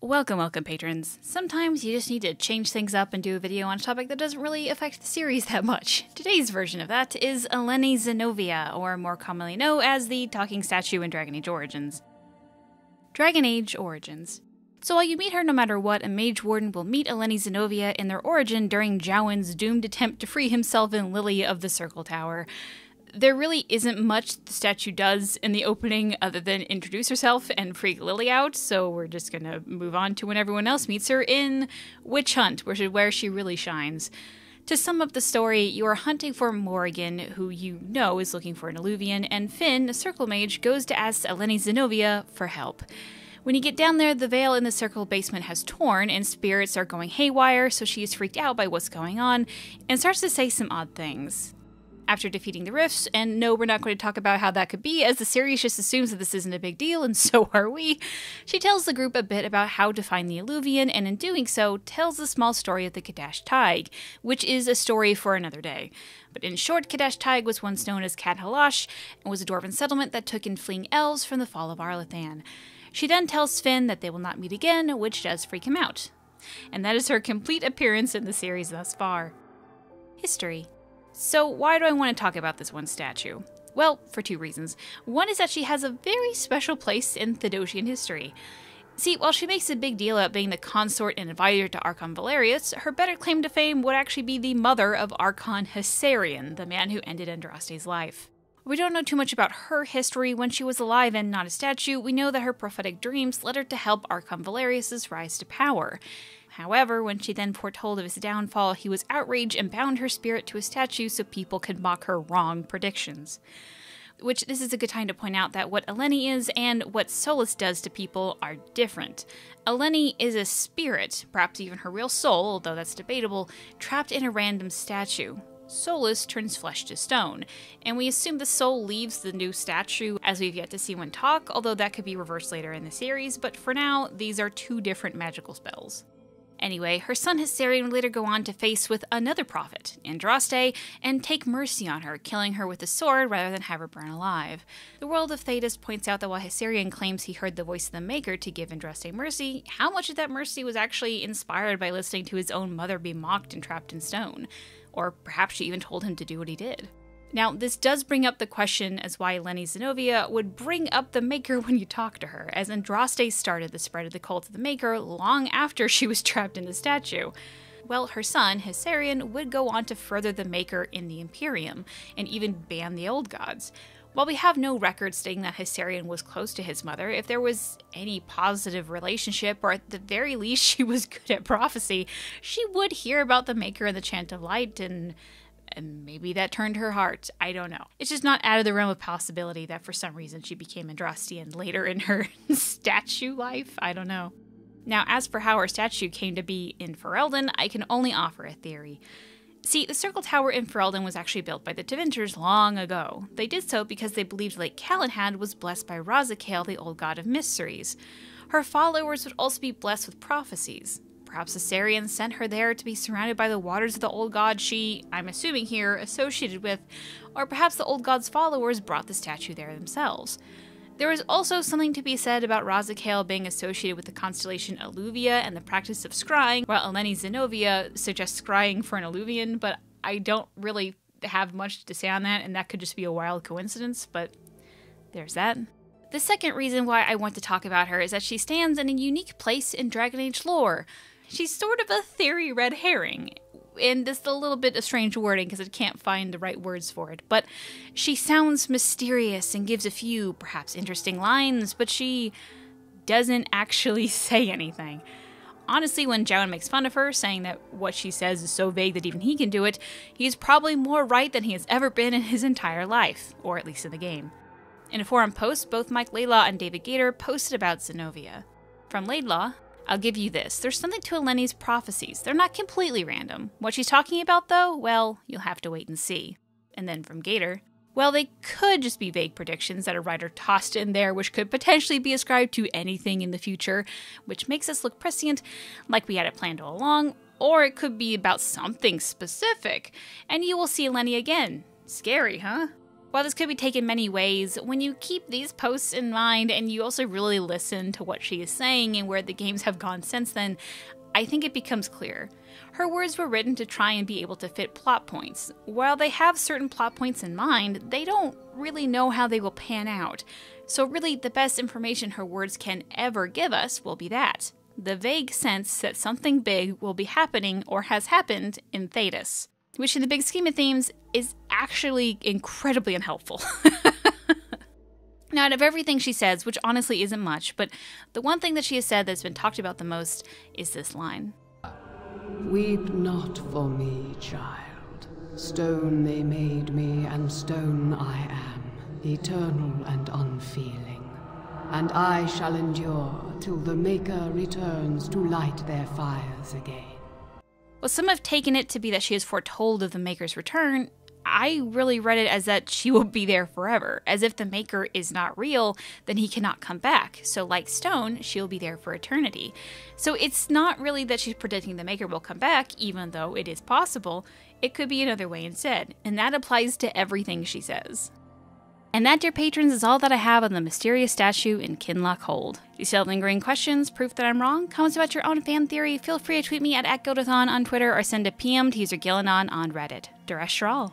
Welcome, welcome, patrons. Sometimes you just need to change things up and do a video on a topic that doesn't really affect the series that much. Today's version of that is Eleni Zinovia, or more commonly known as the talking statue in Dragon Age Origins. Dragon Age Origins. So while you meet her no matter what, a mage warden will meet Eleni Zinovia in their origin during Jowan's doomed attempt to free himself and Lily of the Circle Tower there really isn't much the statue does in the opening other than introduce herself and freak Lily out, so we're just gonna move on to when everyone else meets her in Witch Hunt, where she, where she really shines. To sum up the story, you are hunting for Morrigan, who you know is looking for an Eluvian, and Finn, a circle mage, goes to ask Eleni Zinovia for help. When you get down there, the veil in the circle basement has torn and spirits are going haywire, so she is freaked out by what's going on and starts to say some odd things after defeating the rifts. And no, we're not going to talk about how that could be, as the series just assumes that this isn't a big deal, and so are we. She tells the group a bit about how to find the Eluvian, and in doing so, tells the small story of the Kadash Thaig, which is a story for another day. But in short, Kadash Thaig was once known as Kad Halash and was a dwarven settlement that took in fleeing elves from the fall of Arlathan. She then tells Finn that they will not meet again, which does freak him out. And that is her complete appearance in the series thus far. History. So, why do I want to talk about this one statue? Well, for two reasons. One is that she has a very special place in Thedosian history. See, while she makes a big deal about being the consort and advisor to Archon Valerius, her better claim to fame would actually be the mother of Archon Hessarian, the man who ended Andraste's life. We don't know too much about her history when she was alive and not a statue. We know that her prophetic dreams led her to help Archon Valerius's rise to power. However, when she then foretold of his downfall, he was outraged and bound her spirit to a statue so people could mock her wrong predictions. Which this is a good time to point out that what Eleni is and what Solas does to people are different. Eleni is a spirit, perhaps even her real soul, although that's debatable, trapped in a random statue. Solas turns flesh to stone, and we assume the soul leaves the new statue as we've yet to see one talk, although that could be reversed later in the series, but for now, these are two different magical spells. Anyway, her son Hessarian would later go on to face with another prophet, Andraste, and take mercy on her, killing her with a sword rather than have her burn alive. The world of Thedas points out that while Hessarian claims he heard the voice of the Maker to give Andraste mercy, how much of that mercy was actually inspired by listening to his own mother be mocked and trapped in stone? Or perhaps she even told him to do what he did. Now, this does bring up the question as why Eleni Zinovia would bring up the Maker when you talk to her, as Andraste started the spread of the cult of the Maker long after she was trapped in the statue. Well, her son, Hessarian, would go on to further the Maker in the Imperium, and even ban the Old Gods. While we have no record stating that Hessarian was close to his mother, if there was any positive relationship, or at the very least she was good at prophecy, she would hear about the Maker and the Chant of Light and and maybe that turned her heart. I don't know. It's just not out of the realm of possibility that for some reason she became Andrastian later in her statue life. I don't know. Now, as for how her statue came to be in Ferelden, I can only offer a theory. See, the Circle Tower in Ferelden was actually built by the Tevinters long ago. They did so because they believed Lake Calenhad was blessed by Razikale, the old god of mysteries. Her followers would also be blessed with prophecies. Perhaps Hessarian sent her there to be surrounded by the waters of the old god she, I'm assuming here, associated with, or perhaps the old god's followers brought the statue there themselves. There is also something to be said about Razikale being associated with the constellation Eluvia and the practice of scrying, while Eleni Zinovia suggests scrying for an Eluvian, but I don't really have much to say on that, and that could just be a wild coincidence, but there's that. The second reason why I want to talk about her is that she stands in a unique place in Dragon Age lore. She's sort of a theory red herring, and this is a little bit of strange wording because I can't find the right words for it. But she sounds mysterious and gives a few, perhaps interesting lines, but she doesn't actually say anything. Honestly, when Jowan makes fun of her, saying that what she says is so vague that even he can do it, he's probably more right than he has ever been in his entire life, or at least in the game. In a forum post, both Mike Laidlaw and David Gaider posted about Zinovia. From Laidlaw, I'll give you this. There's something to Eleni's prophecies. They're not completely random. What she's talking about, though, well, you'll have to wait and see. And then from Gaider, well, they could just be vague predictions that a writer tossed in there, which could potentially be ascribed to anything in the future, which makes us look prescient, like we had it planned all along, or it could be about something specific, and you will see Eleni again. Scary, huh? While this could be taken many ways, when you keep these posts in mind and you also really listen to what she is saying and where the games have gone since then, I think it becomes clear. Her words were written to try and be able to fit plot points. While they have certain plot points in mind, they don't really know how they will pan out. So, really, the best information her words can ever give us will be that the vague sense that something big will be happening or has happened in Thedas, which, in the big scheme of things, is actually incredibly unhelpful. Now, out of everything she says, which honestly isn't much, but the one thing that she has said that's been talked about the most is this line Weep not for me, child. Stone they made me, and stone I am, eternal and unfeeling. And I shall endure till the Maker returns to light their fires again. Well, some have taken it to be that she has foretold of the Maker's return, I really read it as that she will be there forever, as if the Maker is not real, then he cannot come back. So, like Stone, she'll be there for eternity. So, it's not really that she's predicting the Maker will come back, even though it is possible. It could be another way instead, and that applies to everything she says. And that, dear patrons, is all that I have on the mysterious statue in Kinloch Hold. If you still have lingering questions, proof that I'm wrong, comments about your own fan theory, feel free to tweet me at, at GhilDirthalen on Twitter or send a PM to user Ghilannain on Reddit. Dareth shiral.